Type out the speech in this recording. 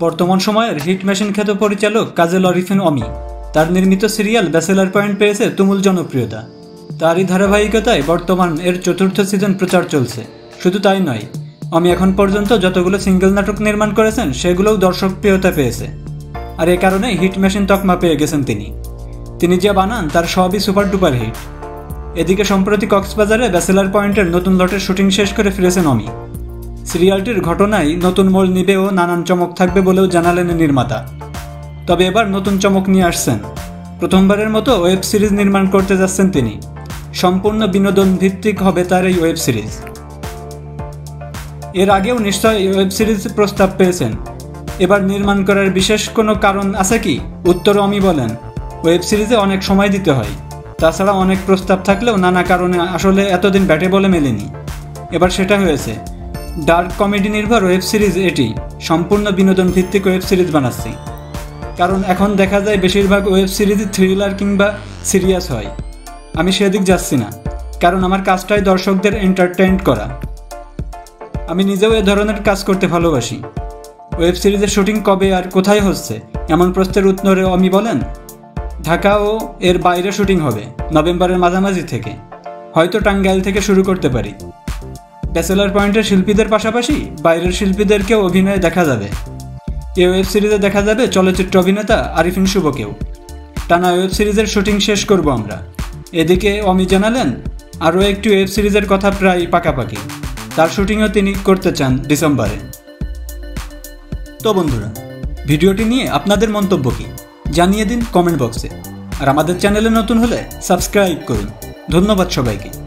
বর্তমান সময়ের hit machine খ্যাত পরিচালক কাজেল অরিফিন অমি। তার নির্মিত সিরিয়াল ব্যাচেলার পয়েন্ট পেয়েছে তুমুল জনপ্রিয়তা। তারই ধারাবাহিকতায় বর্তমান এর চতুর্থ সিজন প্রচার চলছে। শুধু তাই নয়, অমি এখন পর্যন্ত যতগুলো সিঙ্গেল নাটক নির্মাণ করেছেন, সেগুলোও দর্শকপ্রিয়তা পেয়েছে। আর এ কারণে হিট মেশিন তকমা পেয়ে গেছেন তিনি। তিনি যা বানান, তার সবই সুপার ডুপার হিট। এদিকে সম্প্রতি কক্সবাজারে ব্যাচেলার পয়েন্টের নতুন লটের শুটিং শেষ করে ফিরেছেন অমি। সিরিয়ালটির ঘটনায় নতুন মোড় নিবেও নানান চমক থাকবে বলেও জানালেন নির্মাতা। তবে এবার নতুন চমক নিয়ে আসছেন। প্রথমবারের মতো ওয়েব সিরিজ নির্মাণ করতে যাচ্ছেন তিনি। সম্পূর্ণ বিনোদন ভিত্তিক হবে তার এই ওয়েব সিরিজ। এর আগেও নিশ্চয় ওয়েব সিরিজ প্রস্তাব পেয়েছেন। এবার নির্মাণ করার বিশেষ কোনো কারণ আছে কি? উত্তর অমি বলেন, ওয়েব সিরিজে অনেক সময় দিতে হয়। তাছাড়া অনেক প্রস্তাব থাকলেও নানা কারণে আসলে এতদিন ব্যাটে বলে মেলেনি। এবার সেটা হয়েছে। ডার্ক কমেডি নির্ভর ওয়েব সিরিজ এটি। সম্পূর্ণ বিনোদন ভিত্তিক ওয়েব সিরিজ বানাচ্ছি। কারণ এখন দেখা যায় বেশিরভাগ ওয়েব সিরিজ থ্রিলার কিংবা সিরিয়াস হয়। আমি সেদিক যাচ্ছি না, কারণ আমার কাজটাই দর্শকদের এন্টারটেইন করা। আমি নিজেও এ ধরনের কাজ করতে ভালোবাসি। ওয়েব সিরিজের শুটিং কবে আর কোথায় হচ্ছে, এমন প্রশ্নের উত্তরে অমি বলেন ঢাকা ও এর বাইরে শুটিং হবে, নভেম্বরের মাঝামাঝি থেকে। হয়তো টাঙ্গাইল থেকে শুরু করতে পারি। ব্যাচেলার পয়েন্টের শিল্পীদের পাশাপাশি বাইরের শিল্পীদেরকেও অভিনয়ে দেখা যাবে। এ ওয়েব সিরিজে দেখা যাবে চলচ্চিত্র অভিনেতা আরিফিন শুভকেও। টানা ওয়েব সিরিজের শুটিং শেষ করব আমরা। এদিকে অমি জানালেন, আরও একটি ওয়েব সিরিজের কথা প্রায় পাকাপাকি। তার শুটিংও তিনি করতে চান ডিসেম্বরে। তো বন্ধুরা, ভিডিওটি নিয়ে আপনাদের মন্তব্য কি? জানিয়ে দিন কমেন্ট বক্সে। আর আমাদের চ্যানেলে নতুন হলে সাবস্ক্রাইব করুন। ধন্যবাদ সবাইকে।